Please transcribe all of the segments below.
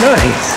Nice.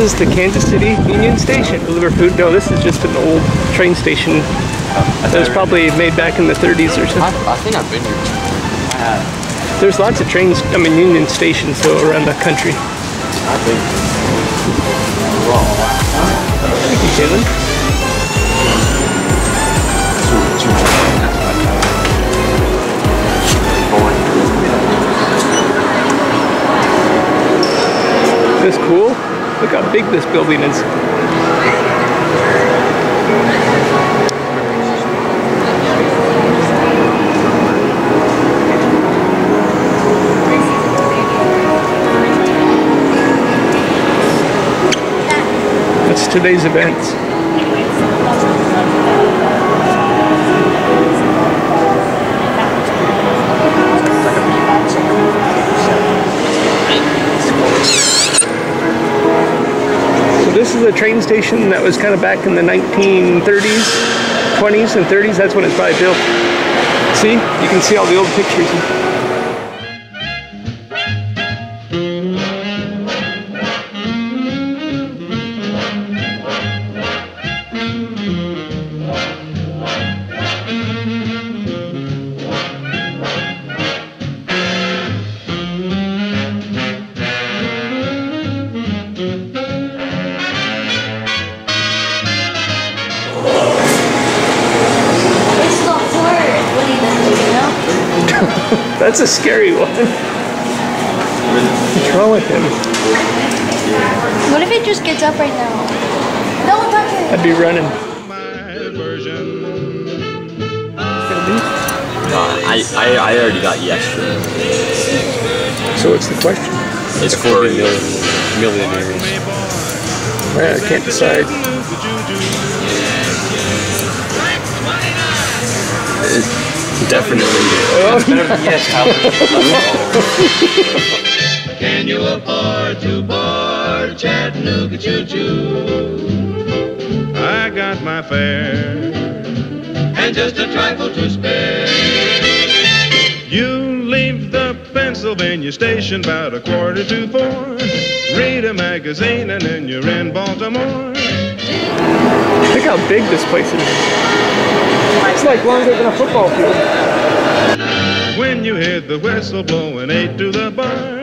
Is the Kansas City Union Station. Deliver food. No, this is just an old train station that was probably made back in the 30s or something. I, I think I've been here. There's lots of trains, I mean Union stations though around the country. I think. Thank you, Jalen. This cool. Look how big this building is. That's today's events. This is a train station that was kind of back in the 1930s, 20s and 30s. That's when it's probably built. See? You can see all the old pictures. That's a scary one. What's wrong with him? What if it just gets up right now? Don't touch it! I'd be running. No, I, I, I already got yes for it. So what's the question? It's for millionaires. I can't decide. Definitely. yes, Can you afford to board Chattanooga choo choo? I got my fare and just a trifle to spare. You leave the Pennsylvania station about a quarter to four. Read a magazine and then you're in Baltimore. Look how big this place is. It's like longer than a football field. When you hear the whistle blowing eight to the bar,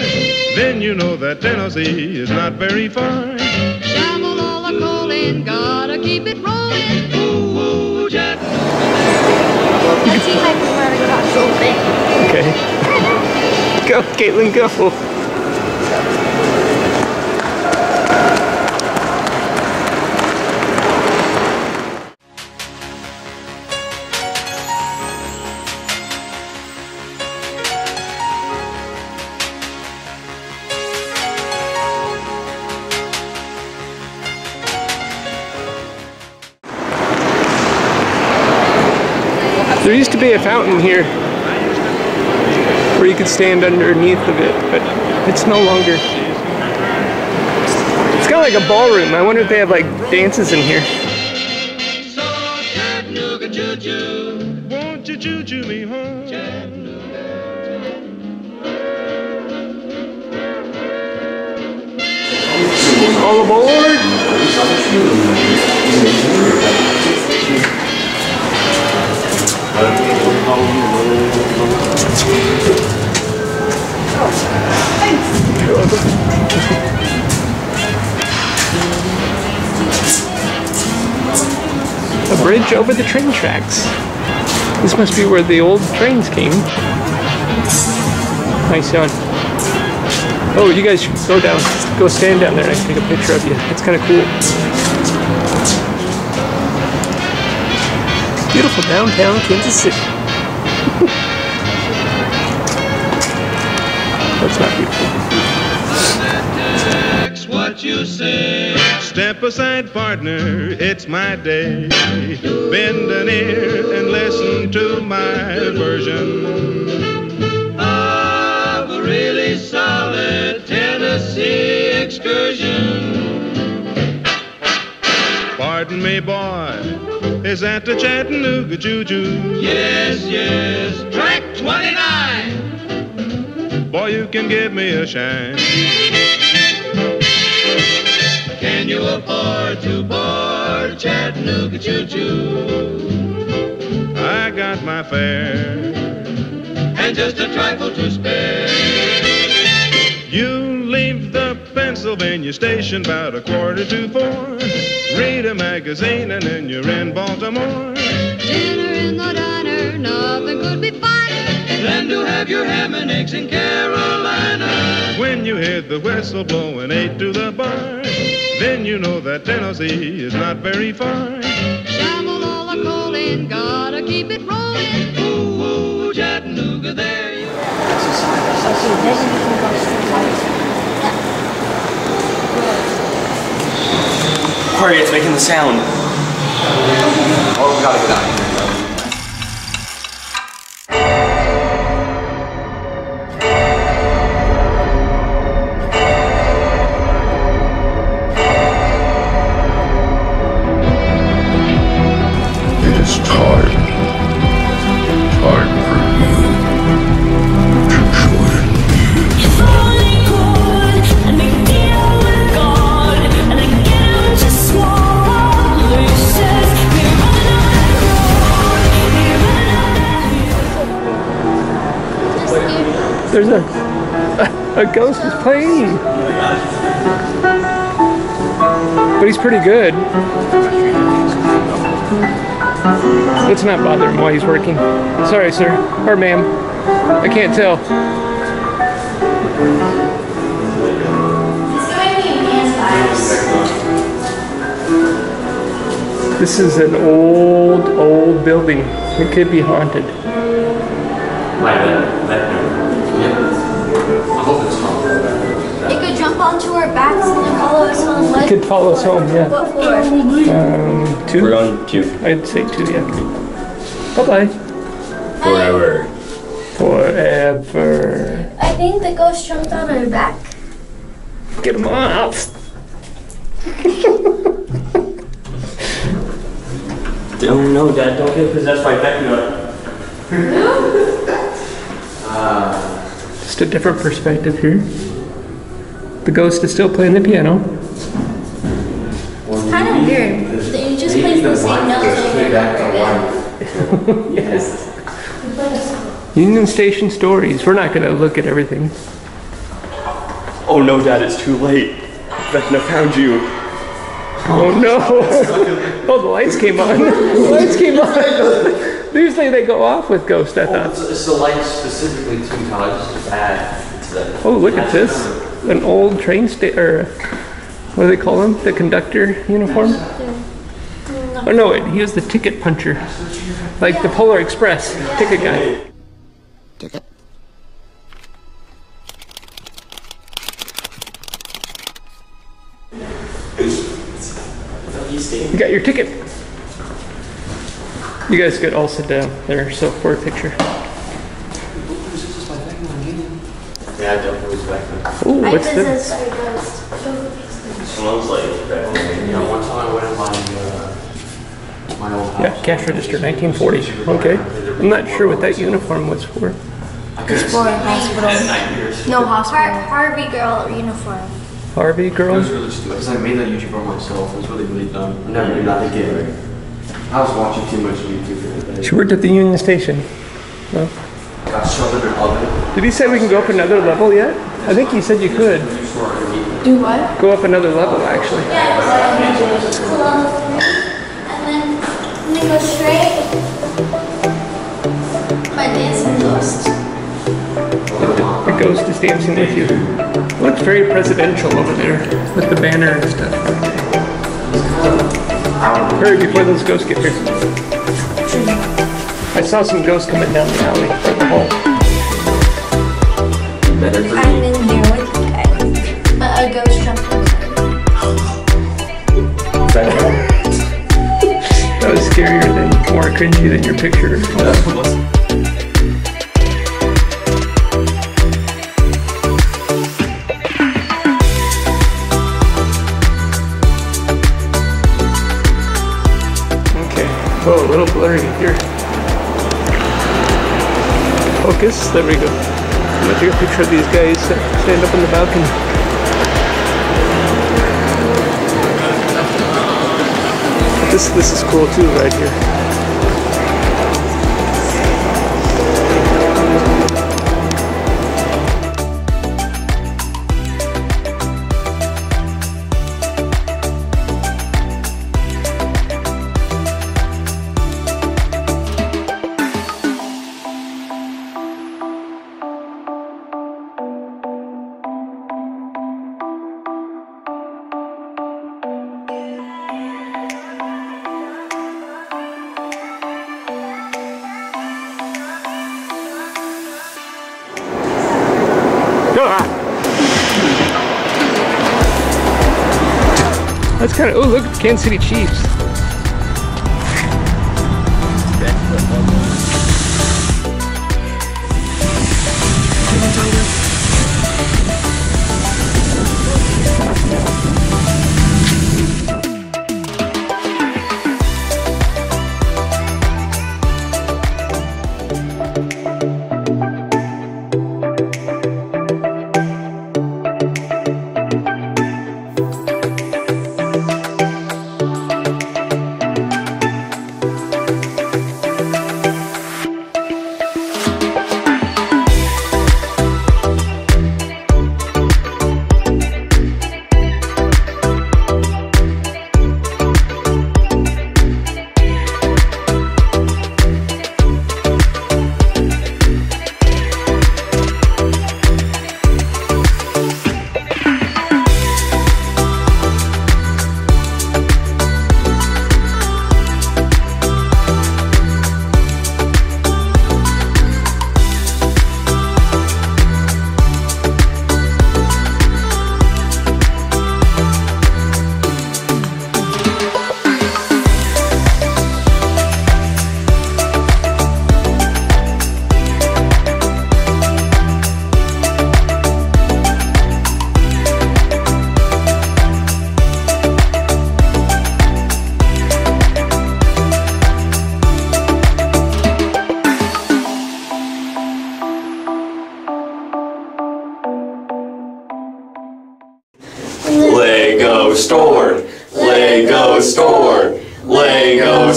then you know that Tennessee is not very far. Shovel all the coal in, gotta keep it rolling. Ooh, ooh, Chattanooga. Let's see if I can run across the whole. Okay. Go, Caitlin, go. There used to be a fountain here where you could stand underneath of it, but it's no longer. It's kind of like a ballroom. I wonder if they have like dances in here. So Chattanooga A bridge over the train tracks. This must be where the old trains came. Nice yawn. Oh, you guys go down, go stand down there and I can take a picture of you. It's kind of cool. Beautiful downtown Kansas City. That's not beautiful. What you say. Step aside, partner, it's my day. Bend an ear and listen to my version of a really solid Tennessee excursion. Pardon me, boy, is that the Chattanooga Choo-Choo? Yes, yes, track 29. Boy, you can give me a shine. Can you afford to board Chattanooga choo-choo? I got my fare and just a trifle to spare. You Pennsylvania station about a quarter to four. Read a magazine and then you're in Baltimore. Dinner in the diner, nothing could be finer Then to have your ham and eggs in Carolina. When you hear the whistle blowing eight to the bar, then you know that Tennessee is not very far. Shamble all the calling, gotta keep it rolling. Ooh, ooh, Chattanooga, there you Hurry, it's making the sound. Oh, we gotta get out ghost is playing. But he's pretty good. Let's not bother him while he's working. Sorry, sir. Or ma'am. I can't tell. This is an old, old building. It could be haunted. Follow us home. What, Could follow us home, yeah. what for? Um, two? We're on two. I'd say two, yeah. Bye bye. Forever. Forever. I think the ghost jumped on our back. Get him off. Don't know, Dad. Don't get possessed by Vecna. Just a different perspective here. The ghost is still playing the piano. It's kind of weird. that He just plays the same notes over and over again. Yes. Union Station stories. We're not gonna look at everything. Oh no, Dad. It's too late. Vecna found you. Oh no! oh, the lights came on. The lights came on. Usually they go off with Ghost, I oh, thought. It's, it's the lights specifically too, Tyler. Just to add to that. Oh, look at this. An old train sta- or what do they call him? The conductor uniform? Oh no, wait, he was the ticket puncher. Like the Polar Express ticket guy. Ticket. You got your ticket. You guys could all sit down there, so for a picture. Yeah, I definitely was back then. Ooh, I what's this? this is ghost. Smells like back then. You know, one time I went in my, uh, my old house. Yeah, cash register, 1940. Okay. I'm not sure what that uniform was for. It's for hospital. No hospital. Harvey girl uniform. Harvey girl? It was really stupid because I made that YouTube for myself. It was really, really dumb. I never did that again. I was watching too much YouTube for the day. She worked at the Union Station. No. Got shoved in an oven. Did he say we can go up another level yet? I think you said you could Do what? go up another level actually. Yeah, And then, and then go straight. My dancing ghost. The ghost is dancing with you. It looks very presidential over there with the banner and stuff. Hurry before those ghosts get here. I saw some ghosts coming down the alley the hall. Better for I'm in here with you guys. But a ghost jumped inside. That was scarier than more cringy than your picture. Okay. Oh, a little blurry here. Focus. There we go. Gonna take a picture of these guys uh, stand up on the balcony. This this is cool too, right here. Kind of. Oh, look, Kansas City Chiefs.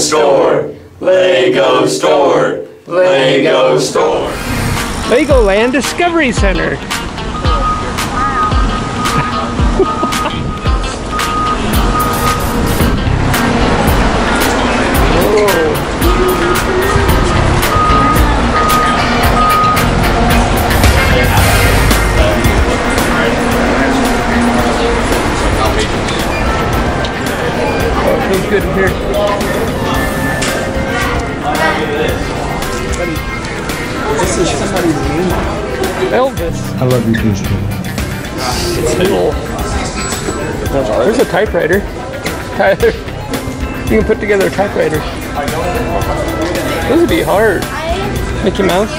Store, Lego Store, Lego Store. Legoland Discovery Center. Oh, good in here. This is somebody's name. Elvis. I love you, Christian. It's little. There's a typewriter. Tyler. You can put together a typewriter. Those would be hard. Mickey Mouse.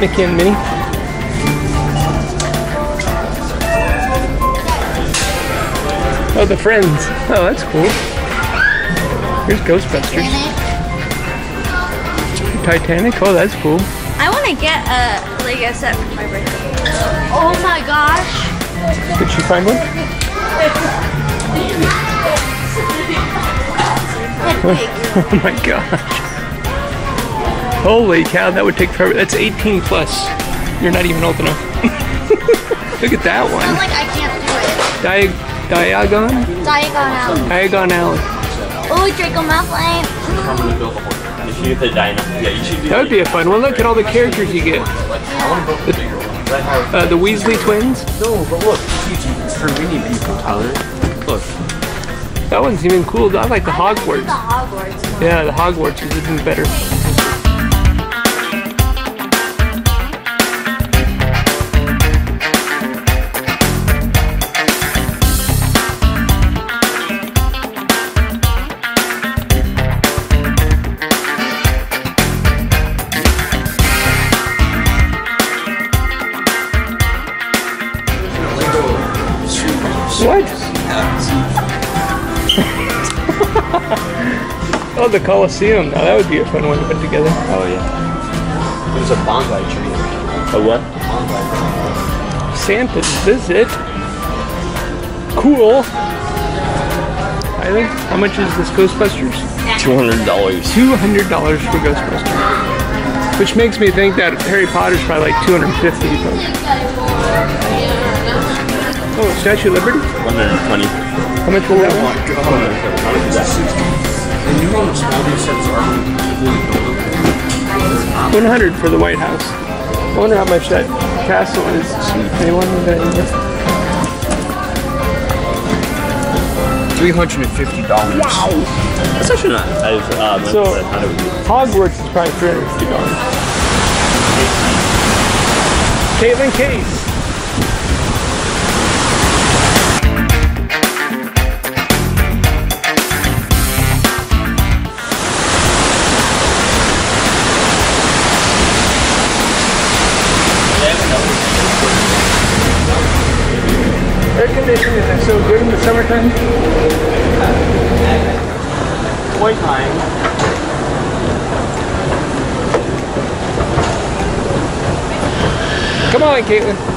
Mickey and Minnie. Oh, the friends. Oh, that's cool. Here's Ghostbusters. Titanic. Oh, that's cool. I want to get a Lego set for my birthday. Oh my gosh. Did she find one? Oh my gosh. Holy cow, that would take forever. That's 18 plus. You're not even old enough. Look at that one. I'm one. like, I can't do it. Di- Diagon? Diagon Alley. Diagon Alley. Oh, Draco Malfoy. If you the dino, yeah, you should do That would be a fun one. Look at all the characters you get. Uh, the Weasley twins. No, but look, it's for many people, Tyler. Look. That one's even cool. I like the The Hogwarts. Hogwarts. Yeah, the Hogwarts is even better. What? oh, the Colosseum. Now that would be a fun one to put together. Oh yeah. There's a bonsai tree. A what? Santa's visit. Cool. Tyler, how much is this Ghostbusters? Two hundred dollars. Two hundred dollars for Ghostbusters. Which makes me think that Harry Potter's probably like two hundred and fifty. Oh, Statue of Liberty. One hundred twenty. How much will that one? And you know how these sets are when you build them? One hundred for the White House. I wonder how much that castle is. Anyone know that? Three hundred and fifty dollars. Wow. That's actually not as uh, much So- I thought it would be. Hogwarts is probably three hundred fifty dollars. Caitlin Case. Summertime. Toy time. Come on, Caitlin.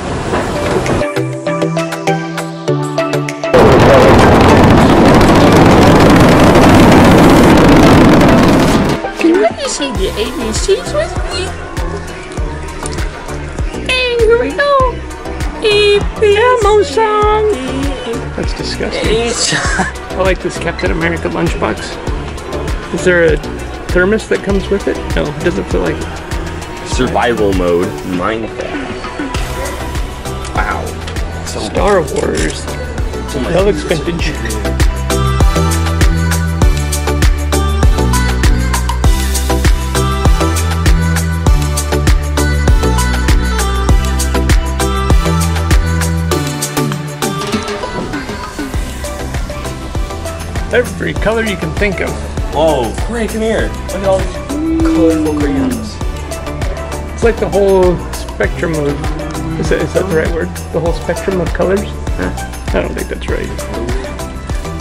Disgusting. I like this Captain America lunchbox. Is there a thermos that comes with it? No, it doesn't feel like it. Survival mode. Minecraft. Wow. Star Wars. Oh that looks Every color you can think of. Whoa, Corey, come here. Look at all these colorful crayons. It's like the whole spectrum of. Is that, is that the right word? The whole spectrum of colors? I don't think that's right.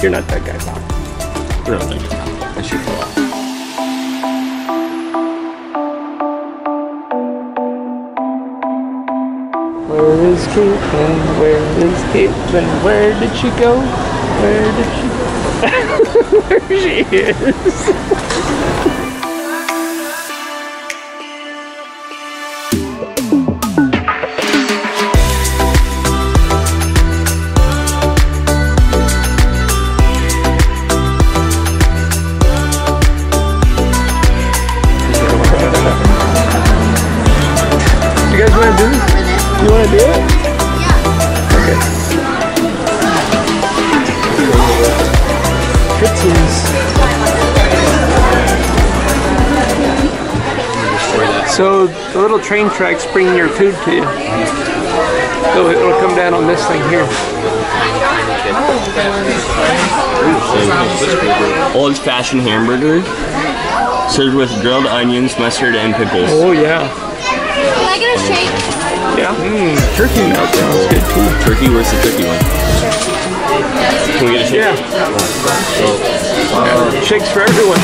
You're not that guy, Bob. No, thank you. I should fall off. Where is Caitlin? Where is Caitlin? Where did she go? Where did she go? there she is. Little train tracks bring your food to you. So it'll come down on this thing here. Old fashioned hamburger served with grilled onions, mustard, and pickles. Oh yeah. Can I get a shake? Yeah. Mmm, turkey melt sounds good too. Turkey, where's the turkey one? Can we get a shake? Yeah. Oh. Shakes for everyone.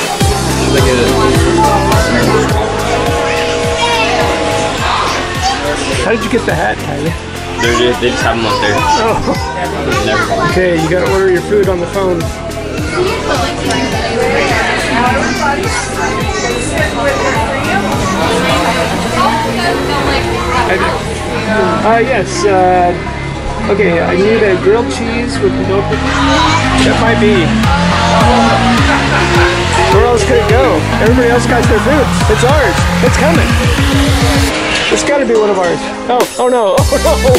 How did you get the hat, Tyler? They're just, they just have them up there. Oh. Okay, you gotta order your food on the phone. Uh, yes. Uh, okay, I need a grilled cheese with no. That might be. Where else could it go? Everybody else got their food. It's ours. It's coming. It's got to be one of ours. Oh, oh no, oh no.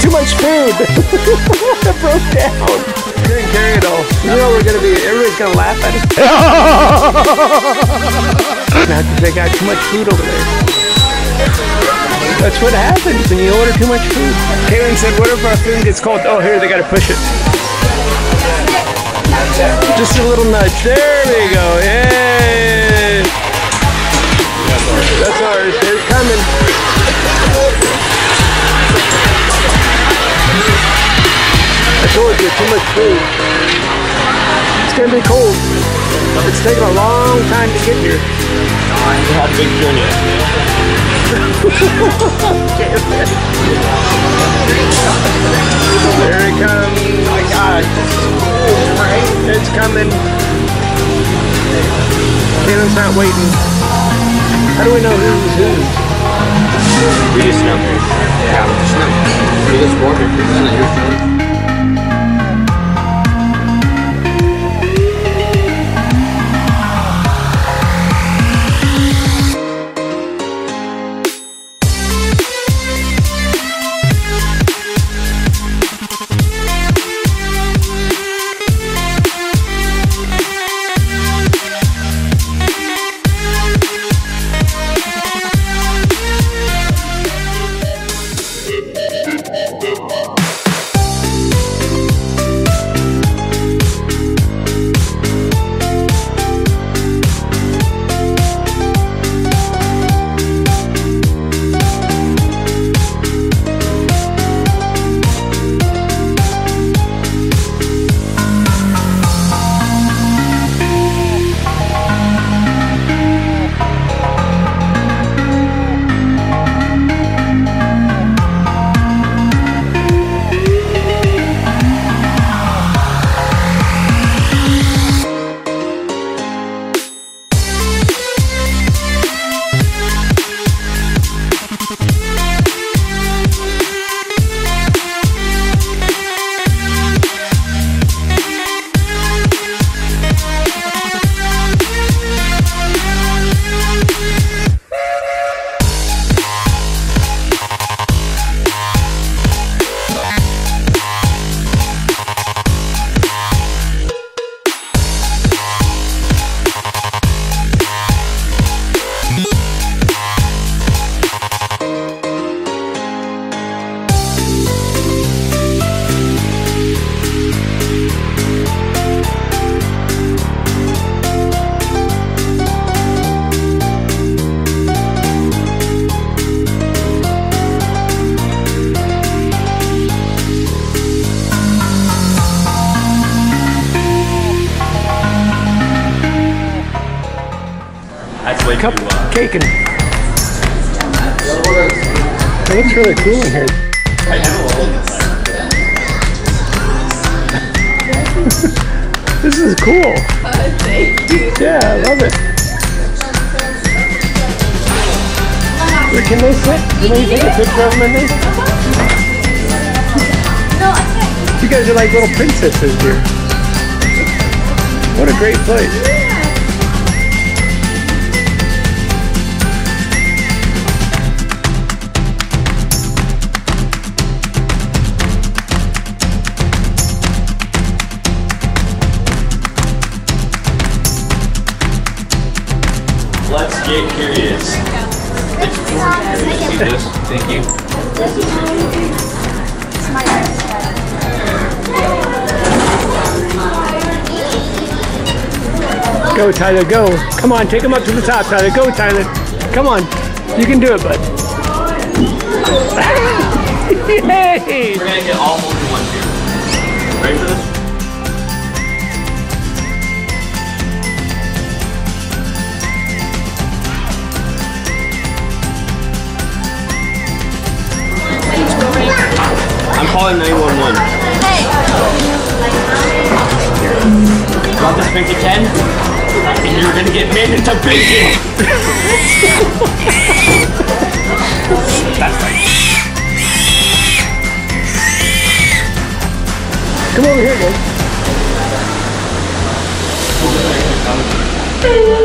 Too much food. it broke down. Couldn't carry it all. You know we're gonna be. Everybody's gonna laugh at us. Now, 'cause they got too much food over there. That's what happens when you order too much food. Kaylin said, what if our food gets cold? Oh, here, they gotta push it. Just a little nudge. There we go. Yay! That's ours. It's. I told you, too much food. It's gonna be cold. It's taking a long time to get here. We had a big journey. Here it comes. Oh my God. It's coming. Kaylin's not waiting. How do we know who's who? We just know. Yeah, we just know. We just walk It looks really cool in here. I do. This is cool. Oh, thank you Yeah, I love it. Wait, can they sit? Can we take a picture of them in there? No, I can't. You guys are like little princesses here. What a great place. Get curious. Yes, thank you. Go, Tyler, go. Come on, take him up to the top, Tyler. Go, Tyler. Come on. You can do it, bud. Yay! We're gonna get all holes in one here. Ready for this? Bank 10, and you're gonna get made into bacon! That's right. Come over here, guys.